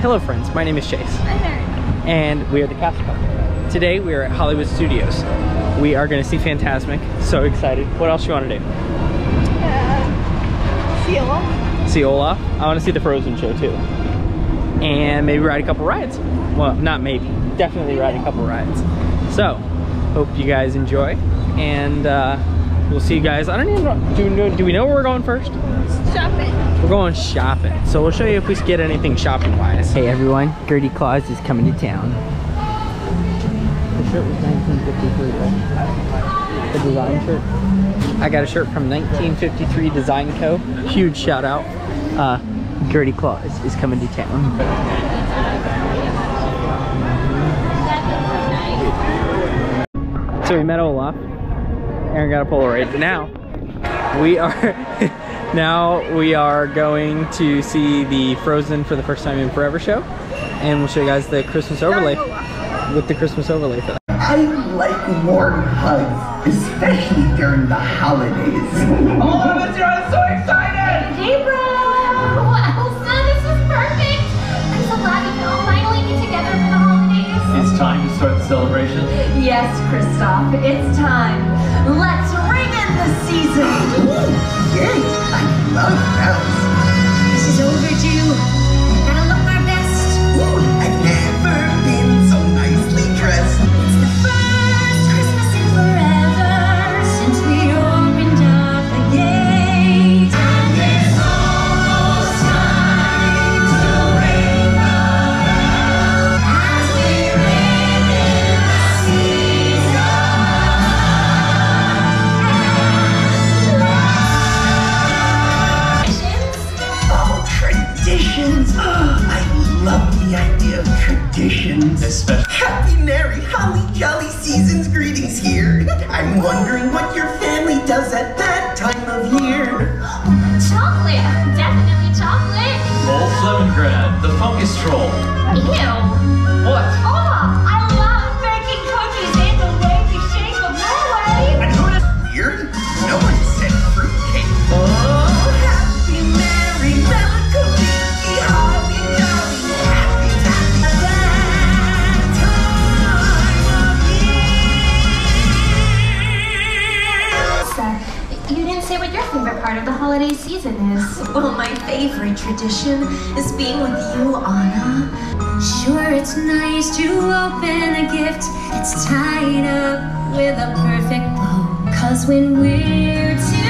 Hello friends, my name is Chase. And we are the Castle Couple. Today we are at Hollywood Studios. We are gonna see Fantasmic. So excited. What else you wanna do? Uh, see Olaf. See Olaf? I wanna see the Frozen show too. And maybe ride a couple rides. Well, not maybe, definitely ride a couple rides. So, hope you guys enjoy. And uh, we'll see you guys. I don't even know, do, we know- do we know where we're going first? Shopping. We're going shopping. So we'll show you if we get anything shopping wise. Hey everyone, Gertie Claus is coming to town. The shirt was 1953, right? The design shirt. I got a shirt from 1953 Design Co. Huge shout out. Uh, Gertie Claus is coming to town. So we met Olaf. Erin got a Polaroid. Now we are now we are going to see the Frozen for the first time in Forever show, and we'll show you guys the Christmas overlay with the Christmas overlay for that. I like warm hugs, especially during the holidays. Oh, Mr. I'm so excited! Gabriel! Elsa, this is perfect! I'm so glad we can all finally get together for the holidays. It's time to start the celebration. Yes, Kristoff, it's time. Let's ring in the season. Yay! I love bells. This is overdue. Part of the holiday season is. Well, my favorite tradition is being with you, Anna. Sure, it's nice to open a gift that's tied up with a perfect bow. Cause when we're together,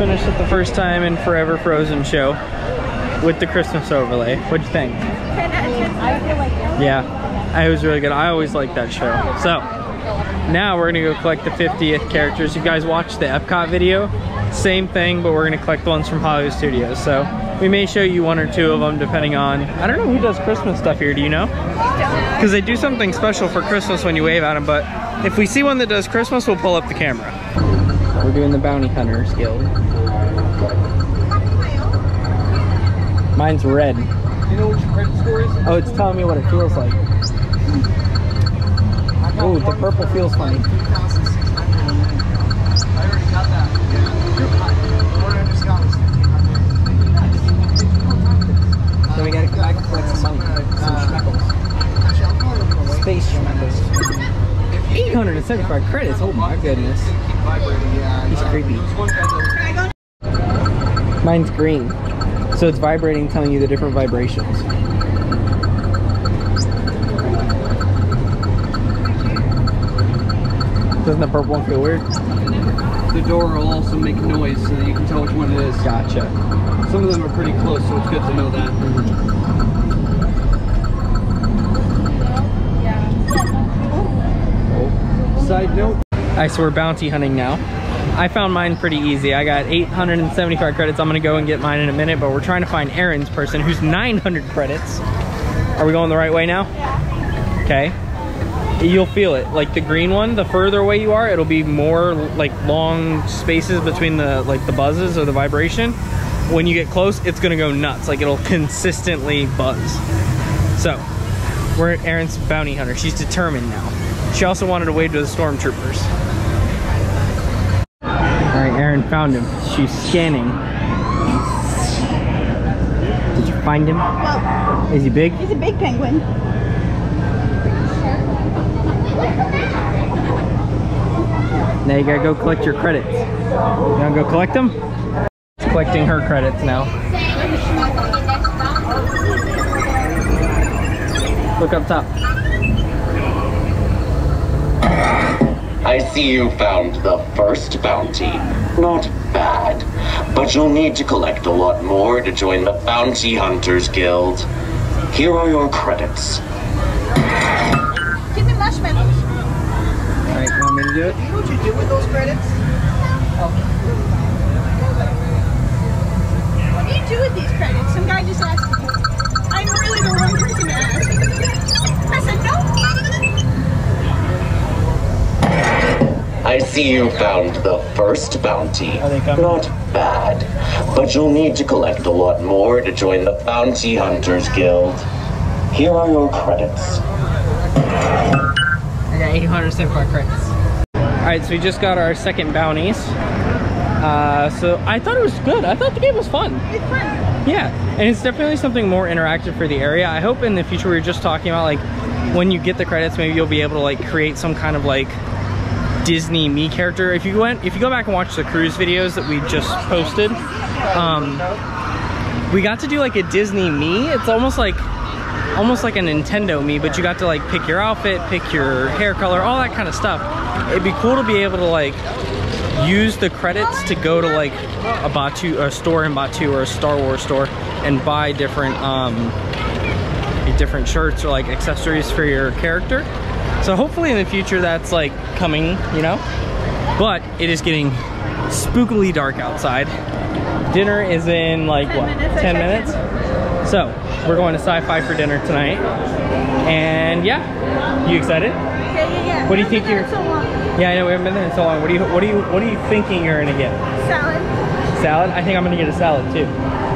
finished it the first time in Forever Frozen show with the Christmas overlay. What'd you think? Yeah, it was really good. I always like that show. So now we're gonna go collect the 50th characters. You guys watched the Epcot video? Same thing, but we're gonna collect the ones from Hollywood Studios. So we may show you one or two of them depending on, I don't know who does Christmas stuff here, do you know? Because they do something special for Christmas when you wave at them, but if we see one that does Christmas, we'll pull up the camera. We're doing the Bounty Hunters Guild. Mine's red. You know what your credit score is? Oh, it's telling me what it feels like. Oh, the purple feels funny. I already got that. So we gotta come back and collect some money. Some schmeckles. Space schmeckles. 875 credits, oh my goodness. He's creepy. Mine's green. So it's vibrating, telling you the different vibrations. Doesn't the purple one feel weird? The door will also make noise so that you can tell which one it is. Gotcha. Some of them are pretty close, so it's good to know that. Mm -hmm. Side note. All right, so we're bounty hunting now. I found mine pretty easy. I got 875 credits. I'm gonna go and get mine in a minute, but we're trying to find Erin's person who's 900 credits. Are we going the right way now? Yeah. Okay. You'll feel it. Like the green one, the further away you are, it'll be more like long spaces between the like the buzzes or the vibration. When you get close, it's gonna go nuts. Like it'll consistently buzz. So, we're Erin's bounty hunter. She's determined now. She also wanted to wave to the stormtroopers. All right, Erin found him. She's scanning. Did you find him? Well, Is he big? he's a big penguin. Now you gotta go collect your credits. You wanna go collect them? She's collecting her credits now. Look up top. I see you found the first bounty. Not bad. But you'll need to collect a lot more to join the Bounty Hunters Guild. Here are your credits. Give me marshmallows. All right, you want me to do it? You know what you do with those credits? What do you do with these credits? Some guy just asked me. I'm really the wrong person to ask. I said no. I see you found the first bounty. Are they coming? Not bad. But you'll need to collect a lot more to join the Bounty Hunters Guild. Here are your credits. I got 875 credits. All right, so we just got our second bounties. Uh, so I thought it was good. I thought the game was fun. It's fun. Yeah, and it's definitely something more interactive for the area. I hope in the future we were just talking about like when you get the credits, maybe you'll be able to like create some kind of like Disney me character. If you went, if you go back and watch the cruise videos that we just posted, um, we got to do like a Disney me. It's almost like almost like a Nintendo me, but you got to like pick your outfit, pick your hair color, all that kind of stuff. It'd be cool to be able to like use the credits to go to like a Batuu, a store in Batuu or a Star Wars store and buy different um, different shirts or like accessories for your character. So hopefully in the future that's like coming, you know. But it is getting spookily dark outside. Dinner is in like 10 what? minutes, 10 checked minutes. So we're going to sci-fi for dinner tonight. And yeah, you excited? Yeah, yeah, yeah. What do you think you're- So long. Yeah, I know we haven't been there in so long. What do you what do you what are you thinking you're gonna get? Salad. Salad? I think I'm gonna get a salad too.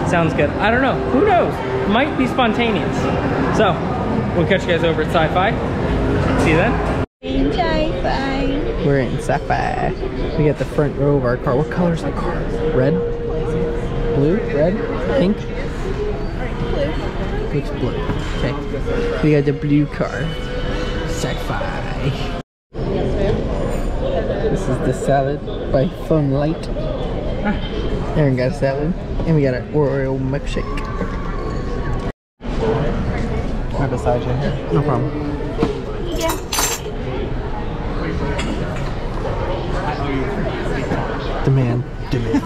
Sounds good. I don't know. Who knows? Might be spontaneous. So we'll catch you guys over at Sci-Fi. See. Bye. We're in Sci-Fi. We got the front row of our car. What color is the car? Red? Blue? Red? Pink? Blue. Looks blue. Okay. We got the blue car. Sci-Fi. This is the salad by Fun Light. Erin got a salad. And we got an Oreo milkshake. right beside you here. No problem. Demand. Demand.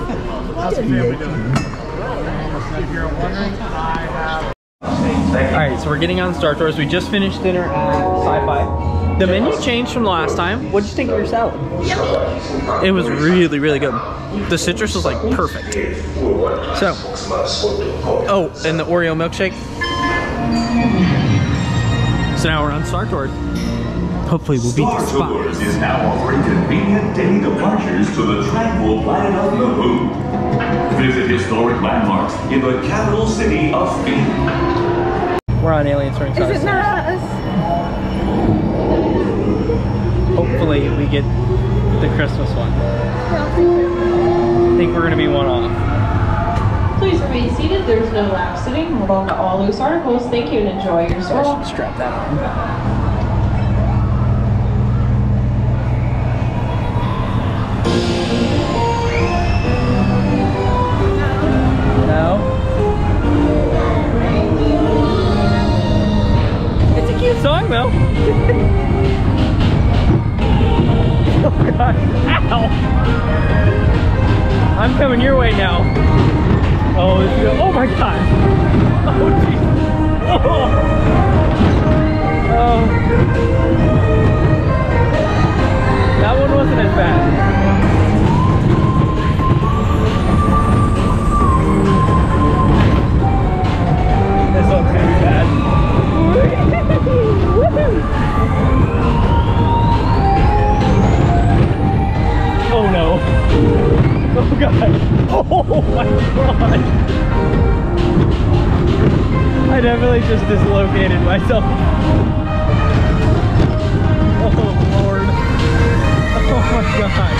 Alright, so we're getting on Star Tours. We just finished dinner at Sci-Fi. The menu changed from the last time. What did you think of your salad? It was really, really good. The citrus was like perfect. So, oh, and the Oreo milkshake. So now we're on Star Tours. Hopefully we'll beat the Star spot. Tours is now offering convenient day departures to the tranquil planet of Naboo. Visit historic landmarks in the capital city of Phoenix. We're on Alien Touring Is it not us? Hopefully we get the Christmas one. I think we're gonna be one off. Please remain seated. There's no lap sitting. Hold on to all loose articles. Thank you and enjoy your So stroll. strap that on. don't know. oh. Ow! I'm coming your way now. Oh, oh my god. Oh jeez. Oh. oh. That one wasn't as bad. Oh god. Oh my god. I definitely just dislocated myself. Oh lord. Oh my god.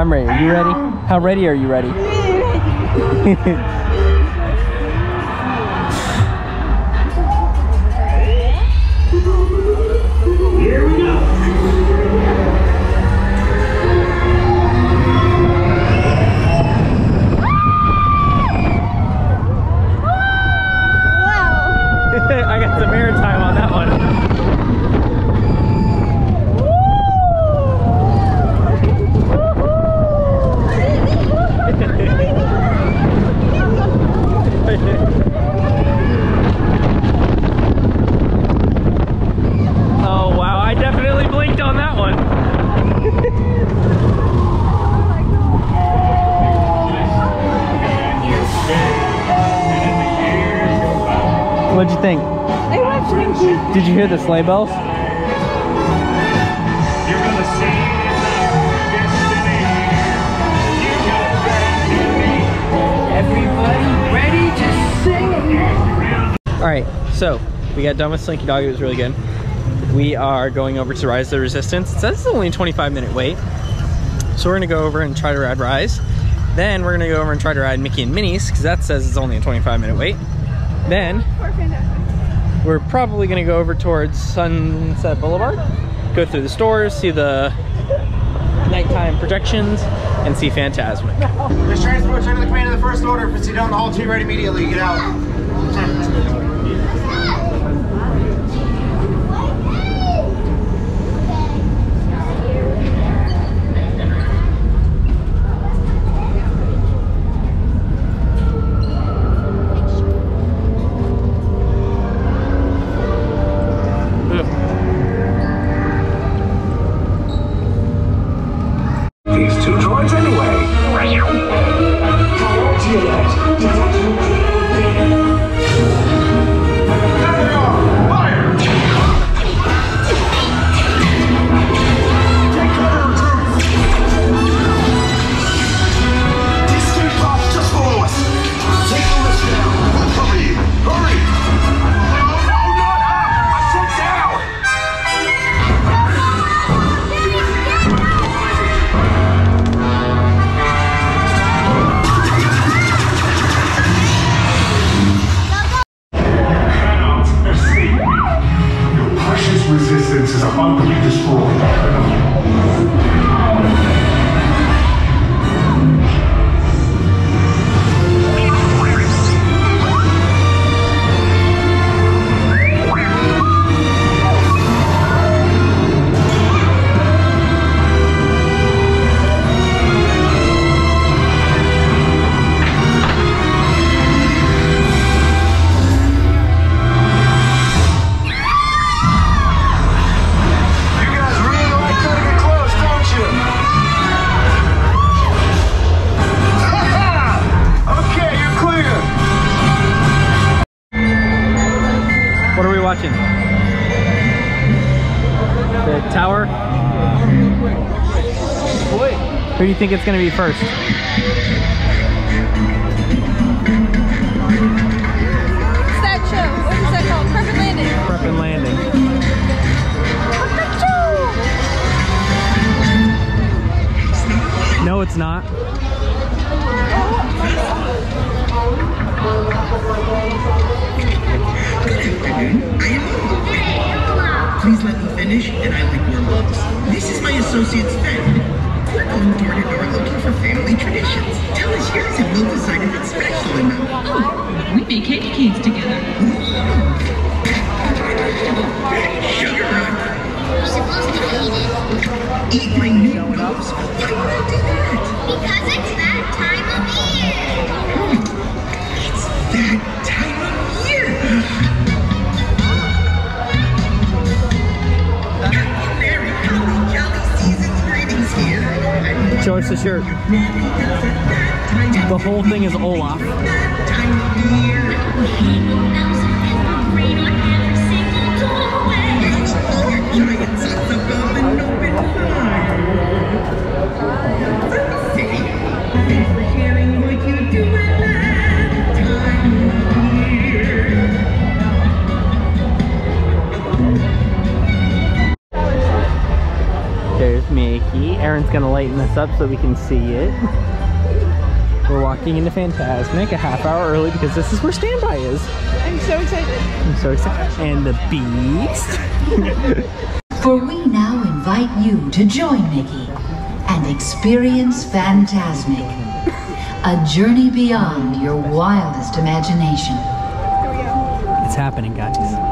I'm ready. Are you ready? How ready are you ready? What'd you think? I want Twinkie. Did you hear the sleigh bells? You're gonna see Everybody ready to sing? All right, so we got done with Slinky Dog. It was really good. We are going over to Rise of the Resistance. It says it's only a 25 minute wait. So we're gonna go over and try to ride Rise. Then we're gonna go over and try to ride Mickey and Minnie's because that says it's only a 25 minute wait. Then Poor fantastic. We're probably gonna go over towards Sunset Boulevard, go through the stores, see the nighttime projections, and see Fantasmic. This transport's under the command of the First Order. Proceed down the hall to right immediately. Get out. We watching? The tower? Who do you think it's gonna be first? What's that show? What is that called? Perfect Landing. Prep and landing. No, it's not. Please let me finish, and I like your looks. This is my associate's Sven. We're going door to door looking for family traditions. Tell us yours and we'll decide if it's special enough. Oh, we make candy canes together. Sugar rock. You're supposed to eat it. Eat my noodles? Why would I do that? Show us the shirt. The whole thing is Olaf. Erin's gonna lighten this up so we can see it. We're walking into Fantasmic a half hour early because this is where standby is. I'm so excited. I'm so excited. And the Beast. For we now invite you to join Mickey and experience Fantasmic, a journey beyond your wildest imagination. It's happening, guys.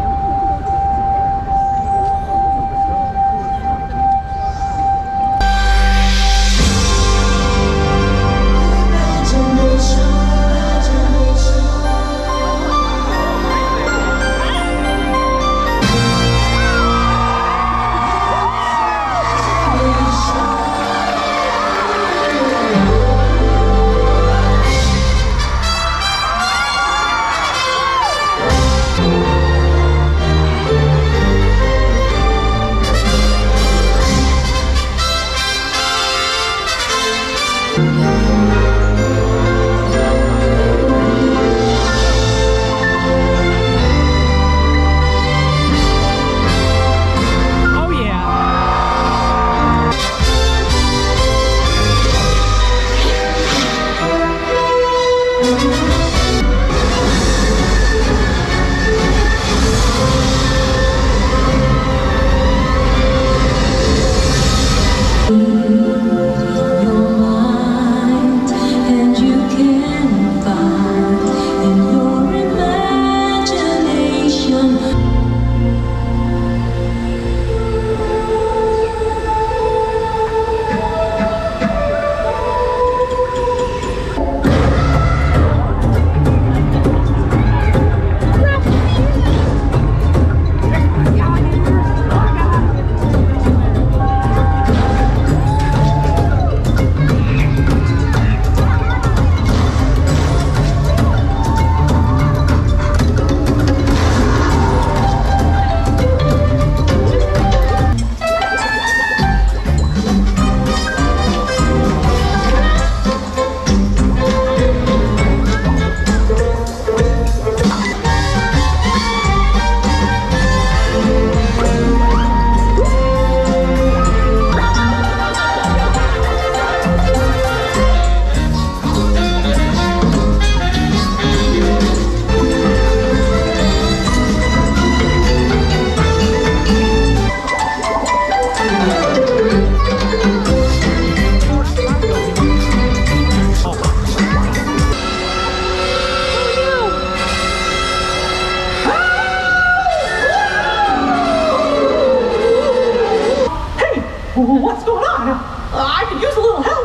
I could use a little help.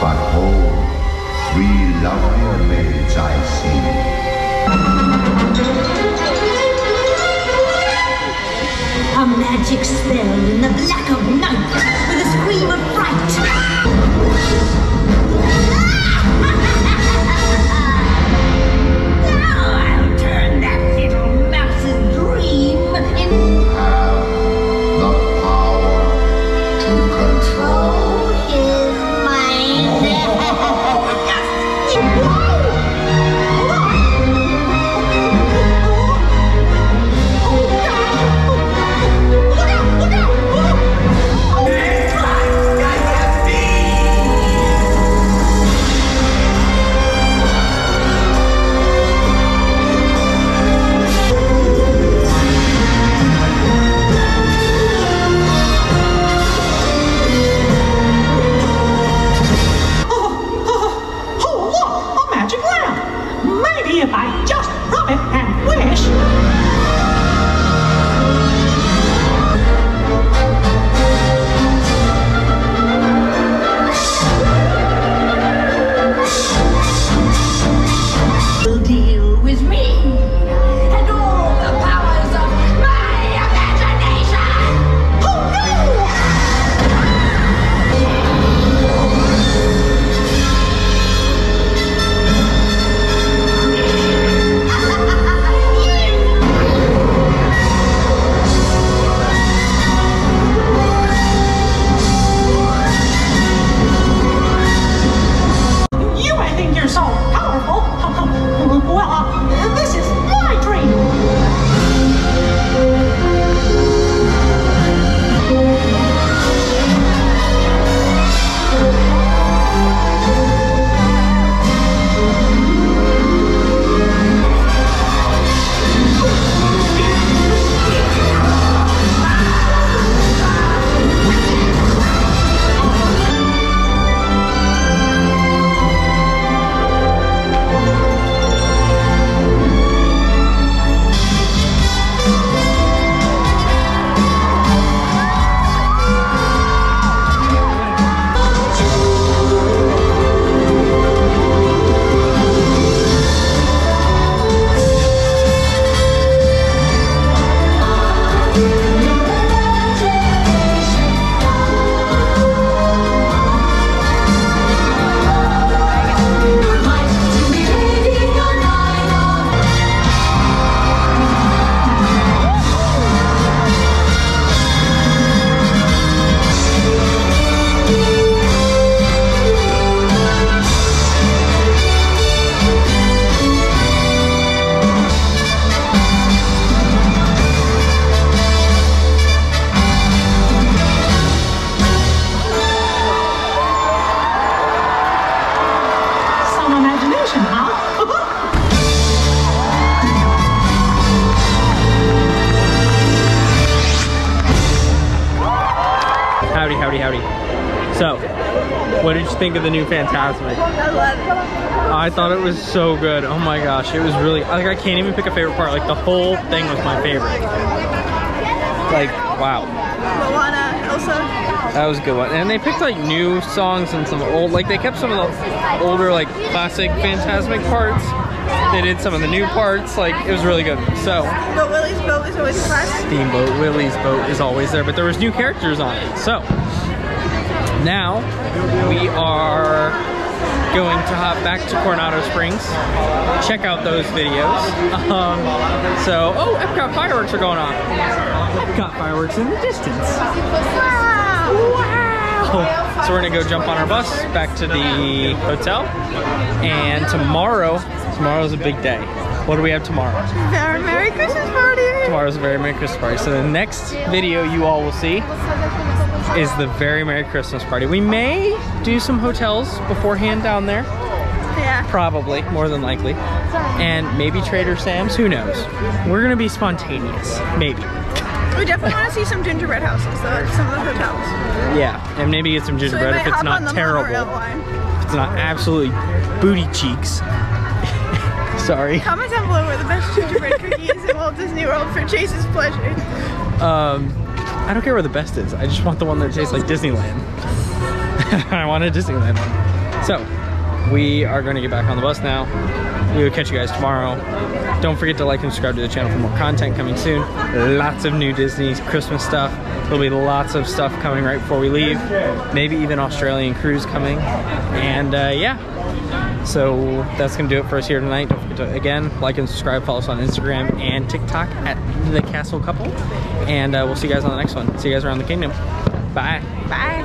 But whole, three lovelier maids I see. A magic spell in the black of night with a scream of fright. Think of the new Fantasmic? I love it. I thought it was so good. Oh my gosh, it was really like I can't even pick a favorite part. Like the whole thing was my favorite. Like wow, Moana, Elsa. that was a good one. And they picked like new songs and some old. Like they kept some of the older like classic Fantasmic parts. They did some of the new parts. Like it was really good. So But Willie's boat is always classic. Steamboat Willie's boat is always there, but there was new characters on it. So now we are going to hop back to Coronado Springs, check out those videos. Um, so, oh, Epcot fireworks are going on. Epcot fireworks in the distance. Wow! Wow! So we're gonna go jump on our bus back to the hotel, and tomorrow, tomorrow's a big day. What do we have tomorrow? Very Merry Christmas party. Tomorrow's a very Merry Christmas party. So the next video you all will see is the very Merry Christmas party. We may do some hotels beforehand down there. Yeah. Probably, more than likely. And maybe Trader Sam's, who knows? We're gonna be spontaneous, maybe. We definitely want to see some gingerbread houses though at some of the hotels. Yeah, and maybe get some gingerbread might if it's not terrible. If it's not absolutely booty cheeks. Sorry. Comment down below where the best gingerbread cookie is in Walt Disney World for Chase's pleasure. Um, I don't care where the best is. I just want the one that tastes like Disneyland. I want a Disneyland one. So, we are going to get back on the bus now. We will catch you guys tomorrow. Don't forget to like and subscribe to the channel for more content coming soon. Lots of new Disney Christmas stuff. There'll be lots of stuff coming right before we leave. Maybe even Australian cruise coming. And uh, yeah, so that's gonna do it for us here tonight. Don't forget to again like and subscribe, follow us on Instagram and TikTok at the Castle Couple, and uh, we'll see you guys on the next one. See you guys around the kingdom. Bye. Bye.